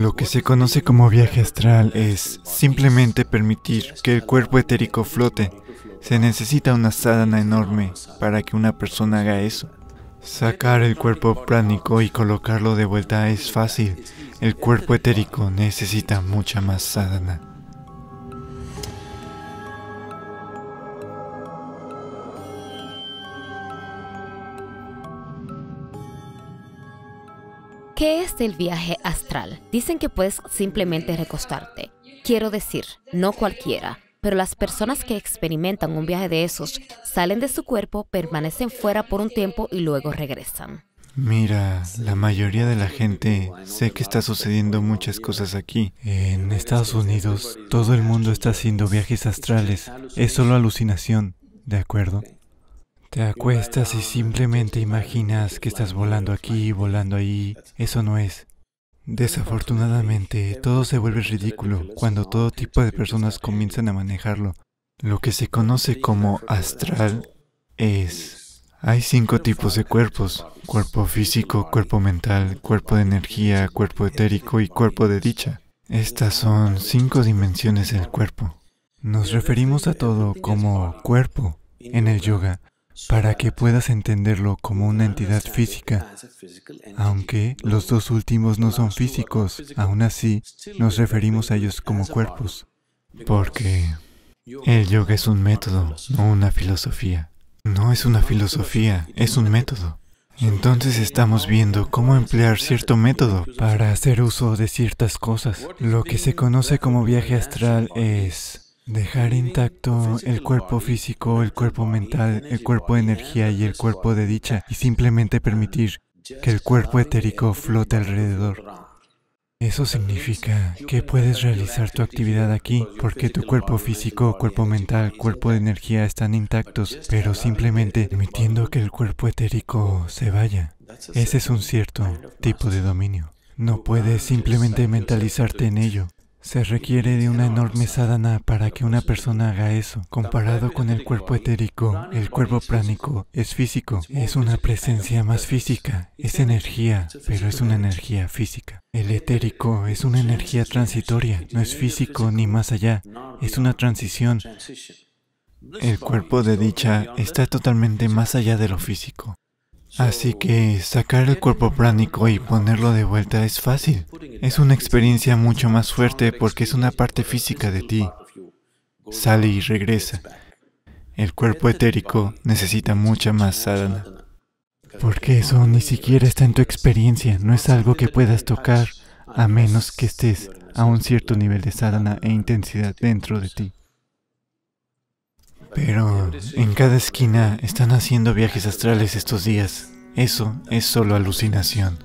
Lo que se conoce como viaje astral es simplemente permitir que el cuerpo etérico flote. Se necesita una sadhana enorme para que una persona haga eso. Sacar el cuerpo pránico y colocarlo de vuelta es fácil. El cuerpo etérico necesita mucha más sadhana. ¿Qué es el viaje astral? Dicen que puedes simplemente recostarte. Quiero decir, no cualquiera, pero las personas que experimentan un viaje de esos salen de su cuerpo, permanecen fuera por un tiempo y luego regresan. Mira, la mayoría de la gente sé que está sucediendo muchas cosas aquí. En Estados Unidos, todo el mundo está haciendo viajes astrales. Es solo alucinación, ¿de acuerdo? Te acuestas y simplemente imaginas que estás volando aquí, volando ahí. Eso no es. Desafortunadamente, todo se vuelve ridículo cuando todo tipo de personas comienzan a manejarlo. Lo que se conoce como astral es... Hay cinco tipos de cuerpos. Cuerpo físico, cuerpo mental, cuerpo de energía, cuerpo etérico y cuerpo de dicha. Estas son cinco dimensiones del cuerpo. Nos referimos a todo como cuerpo en el yoga para que puedas entenderlo como una entidad física. Aunque los dos últimos no son físicos, aún así nos referimos a ellos como cuerpos, porque el yoga es un método, no una filosofía. No es una filosofía, es un método. Entonces estamos viendo cómo emplear cierto método para hacer uso de ciertas cosas. Lo que se conoce como viaje astral es Dejar intacto el cuerpo físico, el cuerpo mental, el cuerpo de energía y el cuerpo de dicha y simplemente permitir que el cuerpo etérico flote alrededor. Eso significa que puedes realizar tu actividad aquí porque tu cuerpo físico, cuerpo mental, cuerpo de energía están intactos, pero simplemente permitiendo que el cuerpo etérico se vaya. Ese es un cierto tipo de dominio. No puedes simplemente mentalizarte en ello. Se requiere de una enorme sadhana para que una persona haga eso. Comparado con el cuerpo etérico, el cuerpo pránico es físico, es una presencia más física, es energía, pero es una energía física. El etérico es una energía transitoria, no es físico ni más allá, es una transición. El cuerpo de dicha está totalmente más allá de lo físico. Así que sacar el cuerpo pránico y ponerlo de vuelta es fácil. Es una experiencia mucho más fuerte porque es una parte física de ti. Sale y regresa. El cuerpo etérico necesita mucha más sadhana. Porque eso ni siquiera está en tu experiencia, no es algo que puedas tocar a menos que estés a un cierto nivel de sadhana e intensidad dentro de ti. Pero en cada esquina están haciendo viajes astrales estos días. Eso es solo alucinación.